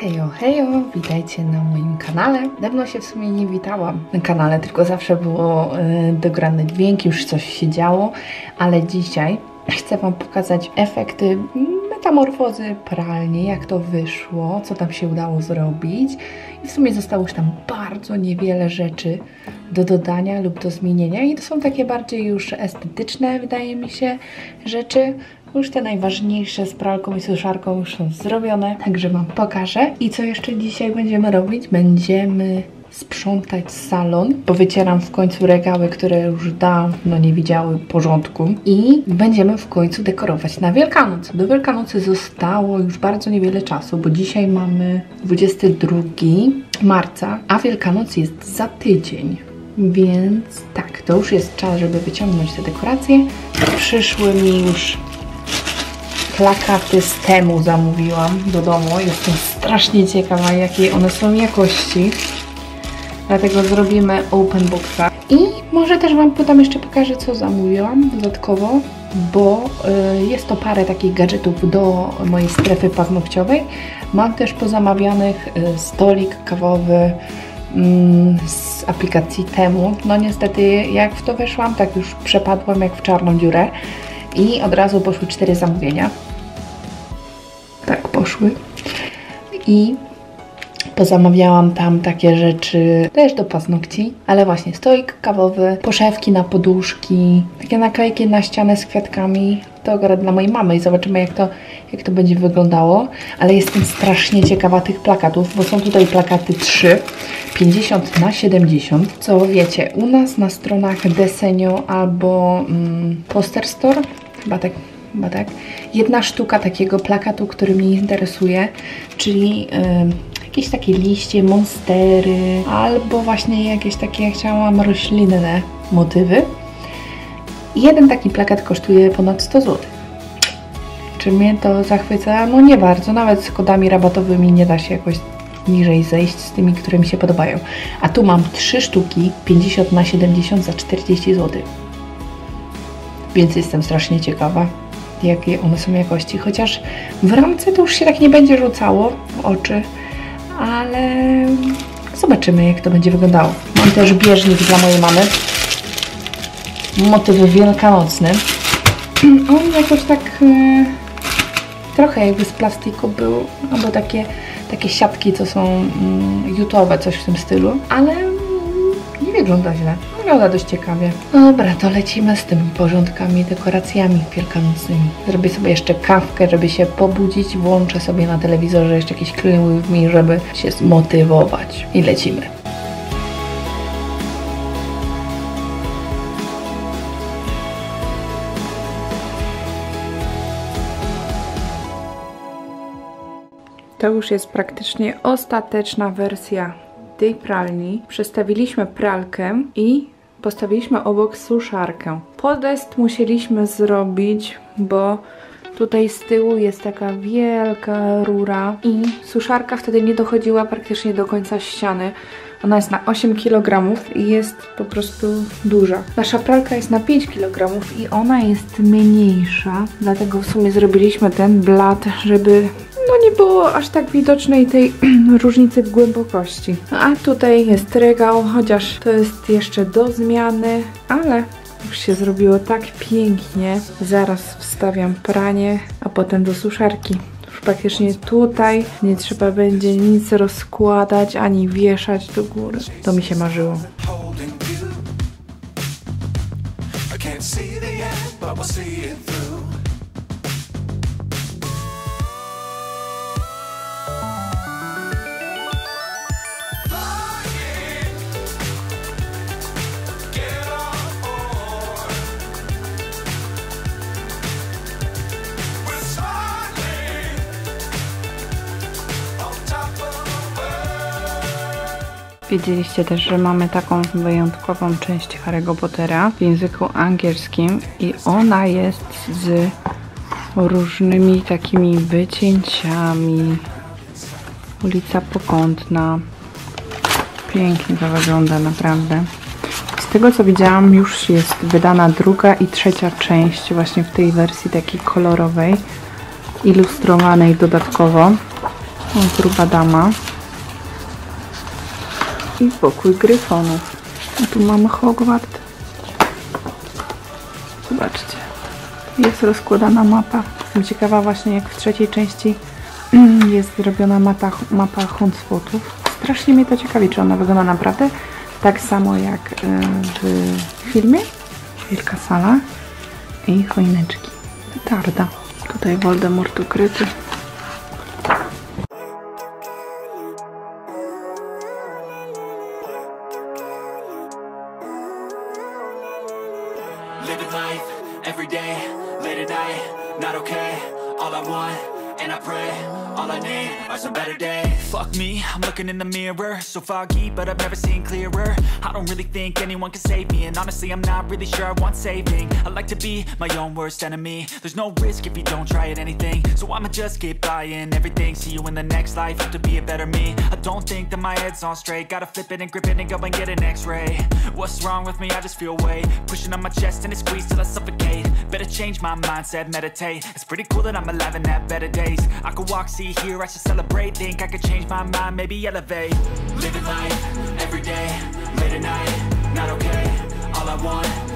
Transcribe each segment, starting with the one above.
Hejo, hejo, witajcie na moim kanale. Dawno się w sumie nie witałam na kanale, tylko zawsze było y, dograne dźwięki, już coś się działo, ale dzisiaj chcę Wam pokazać efekty metamorfozy pralni, jak to wyszło, co tam się udało zrobić. I w sumie zostało już tam bardzo niewiele rzeczy do dodania lub do zmienienia i to są takie bardziej już estetyczne, wydaje mi się, rzeczy. Już te najważniejsze z pralką i suszarką już są zrobione, także Wam pokażę. I co jeszcze dzisiaj będziemy robić? Będziemy sprzątać salon, bo wycieram w końcu regały, które już dawno nie widziały porządku i będziemy w końcu dekorować na Wielkanoc. Do Wielkanocy zostało już bardzo niewiele czasu, bo dzisiaj mamy 22 marca, a Wielkanoc jest za tydzień. Więc tak, to już jest czas, żeby wyciągnąć te dekoracje. Przyszły mi już plakaty z temu zamówiłam do domu. Jestem strasznie ciekawa, jakiej one są jakości. Dlatego zrobimy open boxa. I może też Wam potem jeszcze pokażę, co zamówiłam dodatkowo, bo y, jest to parę takich gadżetów do mojej strefy paznokciowej. Mam też pozamawianych y, stolik kawowy mm, z aplikacji temu. No niestety, jak w to weszłam, tak już przepadłam jak w czarną dziurę i od razu poszły cztery zamówienia. Poszły. I pozamawiałam tam takie rzeczy też do paznokci, ale właśnie stoik kawowy, poszewki na poduszki, takie naklejki na ścianę z kwiatkami. To akurat dla mojej mamy i zobaczymy jak to, jak to będzie wyglądało. Ale jestem strasznie ciekawa tych plakatów, bo są tutaj plakaty 3, 50 na 70. Co wiecie, u nas na stronach Desenio albo mm, Poster Store, chyba tak chyba tak. Jedna sztuka takiego plakatu, który mnie interesuje, czyli jakieś takie liście, monstery, albo właśnie jakieś takie, chciałam, roślinne motywy. Jeden taki plakat kosztuje ponad 100 zł. Czy mnie to zachwyca? No nie bardzo, nawet z kodami rabatowymi nie da się jakoś niżej zejść z tymi, które mi się podobają. A tu mam trzy sztuki 50 na 70 za 40 zł. Więc jestem strasznie ciekawa, jakie one są jakości. Chociaż w ramce to już się tak nie będzie rzucało w oczy, ale zobaczymy, jak to będzie wyglądało. Mam też bieżnik dla mojej mamy. Motyw wielkanocny. On jakoś tak e, trochę jakby z plastiku był, albo takie, takie siatki, co są mm, jutowe, coś w tym stylu, ale nie wygląda źle. Wygląda dość ciekawie. Dobra, to lecimy z tymi porządkami, dekoracjami wielkanocnymi. Zrobię sobie jeszcze kawkę, żeby się pobudzić. Włączę sobie na telewizorze jeszcze jakiś Clean With Me, żeby się zmotywować. I lecimy. To już jest praktycznie ostateczna wersja tej pralni. Przestawiliśmy pralkę i postawiliśmy obok suszarkę. Podest musieliśmy zrobić, bo tutaj z tyłu jest taka wielka rura i suszarka wtedy nie dochodziła praktycznie do końca ściany. Ona jest na 8 kg i jest po prostu duża. Nasza pralka jest na 5 kg i ona jest mniejsza, dlatego w sumie zrobiliśmy ten blat, żeby nie było aż tak widocznej tej różnicy w głębokości. A tutaj jest regał, chociaż to jest jeszcze do zmiany, ale już się zrobiło tak pięknie. Zaraz wstawiam pranie, a potem do suszarki. Już praktycznie tutaj nie trzeba będzie nic rozkładać ani wieszać do góry. To mi się marzyło. Wiedzieliście też, że mamy taką wyjątkową część Harry'ego Pottera w języku angielskim i ona jest z różnymi takimi wycięciami. Ulica Pokątna. Pięknie to wygląda naprawdę. Z tego co widziałam już jest wydana druga i trzecia część właśnie w tej wersji takiej kolorowej, ilustrowanej dodatkowo. O, gruba dama. I pokój gryfonów. A tu mamy Hogwart. Zobaczcie. Jest rozkładana mapa. Jestem ciekawa właśnie jak w trzeciej części jest zrobiona mapa, mapa Huntspotów. Strasznie mnie to ciekawi, czy ona wygląda naprawdę tak samo jak e, w filmie. Wielka sala i choineczki. Petarda. Tutaj Voldemort ukryty. I'm looking in the mirror, so foggy, but I've never seen clearer. I don't really think anyone can save me, and honestly, I'm not really sure I want saving. I like to be my own worst enemy. There's no risk if you don't try at anything, so I'ma just keep everything. See you in the next life, have to be a better me. I don't think that my head's on straight, gotta flip it and grip it and go and get an X-ray. What's wrong with me? I just feel weight pushing on my chest and it squeezes till I suffocate. Better change my mindset, meditate. It's pretty cool that I'm alive and have better days. I could walk, see, hear, I should celebrate. Think I could change my mind, maybe elevate. Living life every day, late at night, not okay. All I want,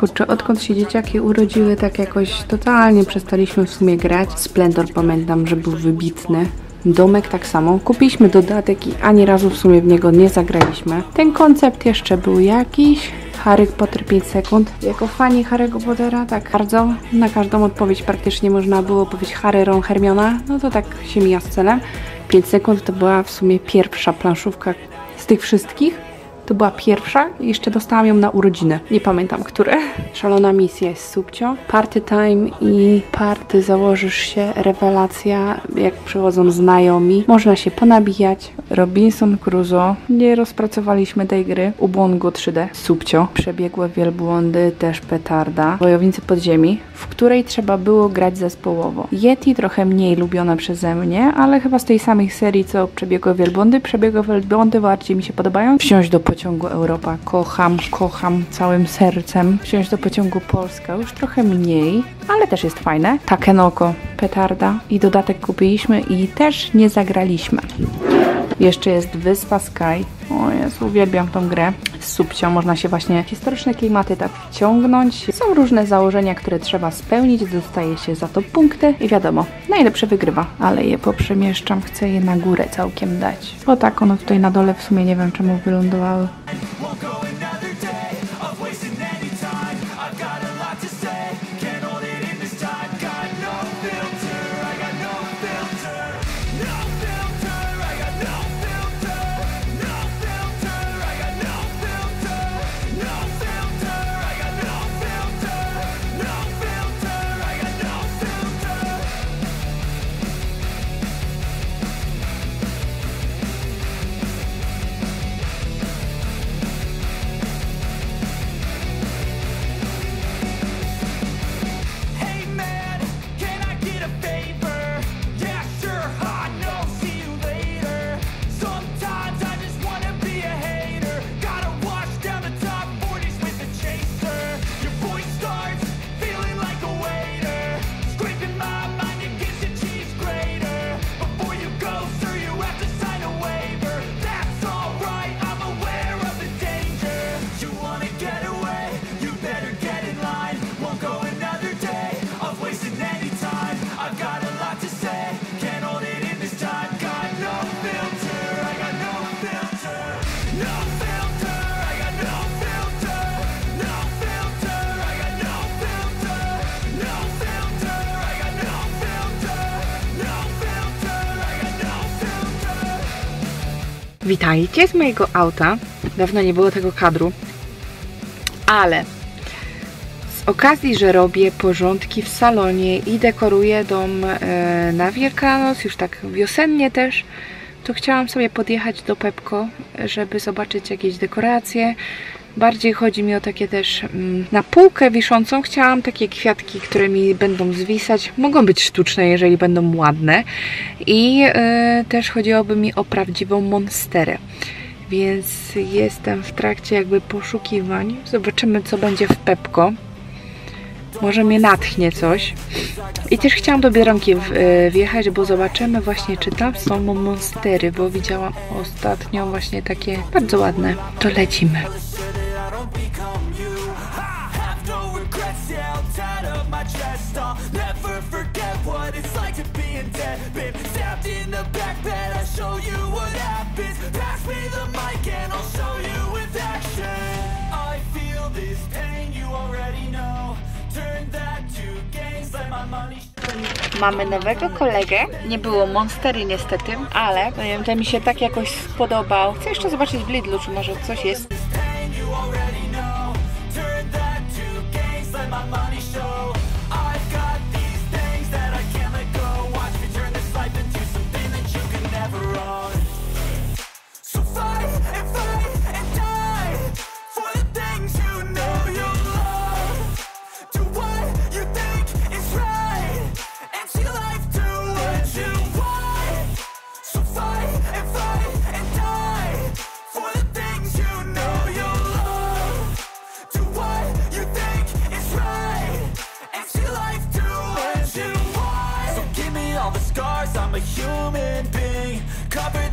Kurczę, odkąd się dzieciaki urodziły, tak jakoś totalnie przestaliśmy w sumie grać. Splendor pamiętam, że był wybitny. Domek tak samo. Kupiliśmy dodatek i ani razu w sumie w niego nie zagraliśmy. Ten koncept jeszcze był jakiś. Harry Potter 5 sekund. Jako fani Harry'ego Pottera, tak bardzo na każdą odpowiedź praktycznie można było powiedzieć Harry, Ron, Hermiona. No to tak się mija z celem. 5 sekund to była w sumie pierwsza planszówka z tych wszystkich. To była pierwsza i jeszcze dostałam ją na urodziny. Nie pamiętam, które. Szalona misja jest subcio. Party time i party założysz się. Rewelacja, jak przychodzą znajomi. Można się ponabijać. Robinson Crusoe. Nie rozpracowaliśmy tej gry. Ubłongo 3D. Subcio. Przebiegłe wielbłądy, też petarda. Wojownicy podziemi, w której trzeba było grać zespołowo. Yeti trochę mniej lubione przeze mnie, ale chyba z tej samej serii co Przebiegłe wielbłądy. Przebiegłe wielbłądy bardziej mi się podobają. Wsiąść do pociągu Europa. Kocham, kocham całym sercem. Wsiąść do pociągu Polska już trochę mniej, ale też jest fajne. Takenoko, petarda i dodatek kupiliśmy i też nie zagraliśmy. Jeszcze jest Wyspa Sky. O Jezu, uwielbiam tą grę. Z subcią można się właśnie historyczne klimaty tak wciągnąć. Są różne założenia, które trzeba spełnić, dostaje się za to punkty i wiadomo, najlepszy wygrywa. Ale je poprzemieszczam, chcę je na górę całkiem dać. Bo tak, one tutaj na dole w sumie nie wiem czemu wylądowały. Witajcie z mojego auta. Dawno nie było tego kadru. Ale z okazji, że robię porządki w salonie i dekoruję dom e, na Wielkanoc, już tak wiosennie też, to chciałam sobie podjechać do Pepko, żeby zobaczyć jakieś dekoracje. Bardziej chodzi mi o takie też mm, na półkę wiszącą. Chciałam takie kwiatki, które mi będą zwisać. Mogą być sztuczne, jeżeli będą ładne. I e, też chodziłoby mi o prawdziwą monsterę więc jestem w trakcie jakby poszukiwań. Zobaczymy, co będzie w Pepko. Może mnie natchnie coś. I też chciałam do Biedronki e, wjechać, bo zobaczymy właśnie, czy tam są monstery, bo widziałam ostatnio właśnie takie bardzo ładne. To lecimy. Mamy nowego kolegę. Nie było Monstery niestety, ale ten mi się tak jakoś spodobał. Chcę jeszcze zobaczyć w Lidlu, czy może coś jest.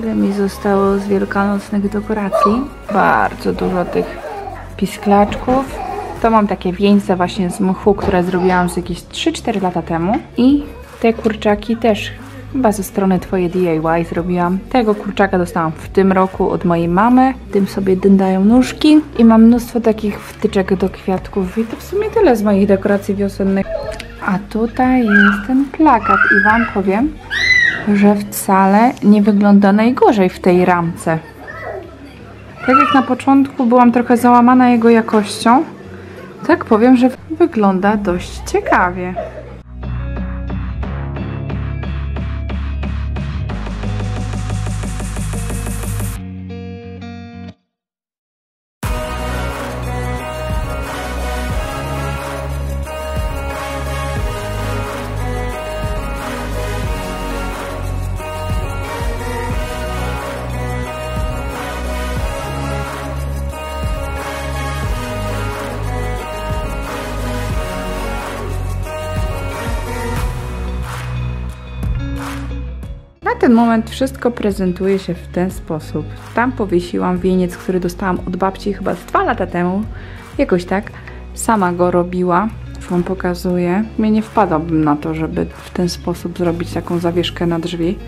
Tyle mi zostało z wielkanocnych dekoracji. Bardzo dużo tych pisklaczków. To mam takie wieńce właśnie z mchu, które zrobiłam z jakieś 3-4 lata temu. I te kurczaki też chyba ze strony Twoje DIY zrobiłam. Tego kurczaka dostałam w tym roku od mojej mamy. Tym sobie dyndają nóżki. I mam mnóstwo takich wtyczek do kwiatków. I to w sumie tyle z moich dekoracji wiosennych. A tutaj jest ten plakat i Wam powiem, że wcale nie wygląda najgorzej w tej ramce. Tak jak na początku byłam trochę załamana jego jakością, tak powiem, że wygląda dość ciekawie. Ten moment wszystko prezentuje się w ten sposób. Tam powiesiłam wieniec, który dostałam od babci chyba dwa lata temu. Jakoś tak. Sama go robiła. Już Wam pokazuję. Mnie nie wpadałbym na to, żeby w ten sposób zrobić taką zawieszkę na drzwi,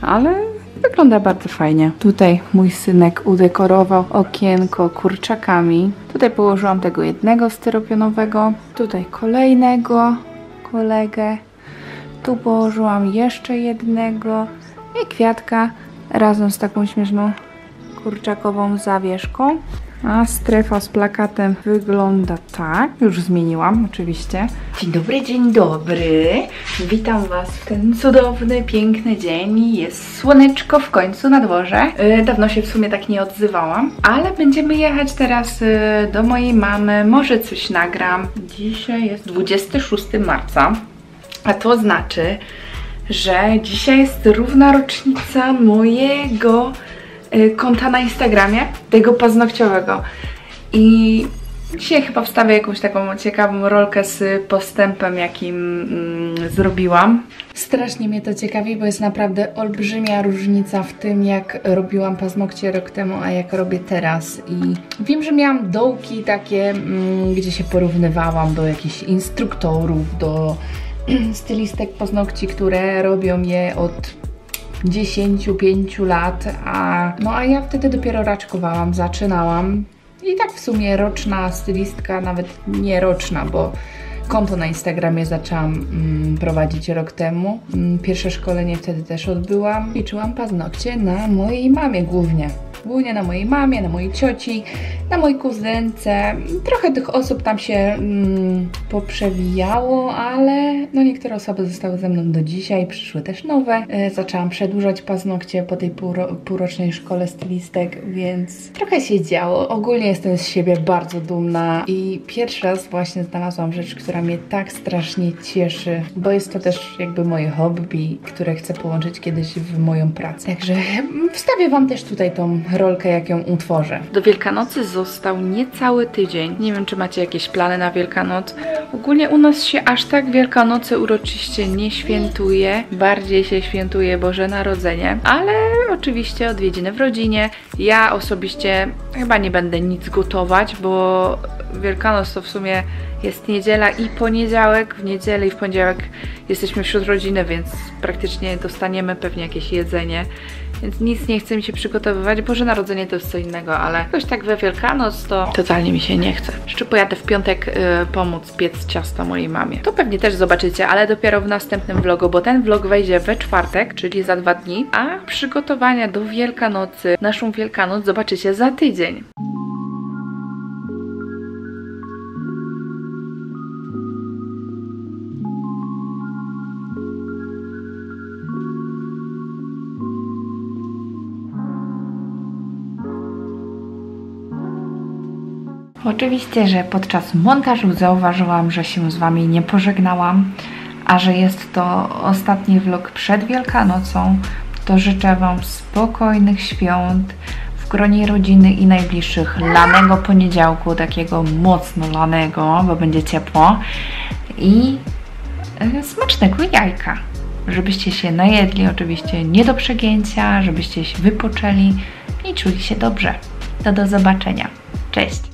ale wygląda bardzo fajnie. Tutaj mój synek udekorował okienko kurczakami. Tutaj położyłam tego jednego styropionowego, tutaj kolejnego kolegę. Tu położyłam jeszcze jednego i kwiatka razem z taką śmieszną kurczakową zawieszką. A strefa z plakatem wygląda tak. Już zmieniłam oczywiście. Dzień dobry, dzień dobry. Witam Was w ten cudowny, piękny dzień. Jest słoneczko w końcu na dworze. Yy, dawno się w sumie tak nie odzywałam. Ale będziemy jechać teraz yy, do mojej mamy. Może coś nagram. Dzisiaj jest 26 marca. A to znaczy, że dzisiaj jest równa rocznica mojego y, konta na Instagramie, tego paznokciowego. I dzisiaj chyba wstawię jakąś taką ciekawą rolkę z postępem, jakim mm, zrobiłam. Strasznie mnie to ciekawi, bo jest naprawdę olbrzymia różnica w tym, jak robiłam paznokcie rok temu, a jak robię teraz. I wiem, że miałam dołki takie, mm, gdzie się porównywałam do jakichś instruktorów, do stylistek paznokci, które robią je od 10-5 lat, a, no a ja wtedy dopiero raczkowałam, zaczynałam. I tak w sumie roczna stylistka, nawet nie roczna, bo konto na Instagramie zaczęłam mm, prowadzić rok temu. Mm, pierwsze szkolenie wtedy też odbyłam. Liczyłam paznokcie na mojej mamie głównie głównie na mojej mamie, na mojej cioci, na mojej kuzynce. Trochę tych osób tam się mm, poprzewijało, ale no niektóre osoby zostały ze mną do dzisiaj, przyszły też nowe. E, zaczęłam przedłużać paznokcie po tej półro półrocznej szkole stylistek, więc trochę się działo. Ogólnie jestem z siebie bardzo dumna i pierwszy raz właśnie znalazłam rzecz, która mnie tak strasznie cieszy, bo jest to też jakby moje hobby, które chcę połączyć kiedyś w moją pracę. Także wstawię Wam też tutaj tą rolkę, jak ją utworzę. Do Wielkanocy został niecały tydzień. Nie wiem, czy macie jakieś plany na Wielkanoc. Ogólnie u nas się aż tak Wielkanocy uroczyście nie świętuje. Bardziej się świętuje Boże Narodzenie, ale oczywiście odwiedziny w rodzinie. Ja osobiście chyba nie będę nic gotować, bo Wielkanoc to w sumie jest niedziela i poniedziałek. W niedzielę i w poniedziałek jesteśmy wśród rodziny, więc praktycznie dostaniemy pewnie jakieś jedzenie. Więc nic nie chce mi się przygotowywać. Boże Narodzenie to jest co innego, ale jakoś tak we Wielkanoc to totalnie mi się nie chce. Jeszcze pojadę w piątek y, pomóc piec ciasta mojej mamie. To pewnie też zobaczycie, ale dopiero w następnym vlogu, bo ten vlog wejdzie we czwartek, czyli za dwa dni, a przygotowania do Wielkanocy, naszą Wielkanoc zobaczycie za tydzień. Oczywiście, że podczas montażu zauważyłam, że się z Wami nie pożegnałam, a że jest to ostatni vlog przed Wielkanocą, to życzę Wam spokojnych świąt w gronie rodziny i najbliższych lanego poniedziałku, takiego mocno lanego, bo będzie ciepło i e, smacznego jajka. Żebyście się najedli, oczywiście nie do przegięcia, żebyście się wypoczęli i czuli się dobrze. To do zobaczenia. Cześć!